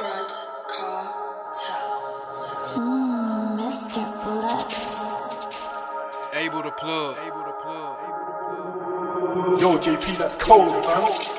Red Cartel. Mmm, Mr. Bless. Able to plug. Yo, JP, that's cold, fam.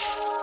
you.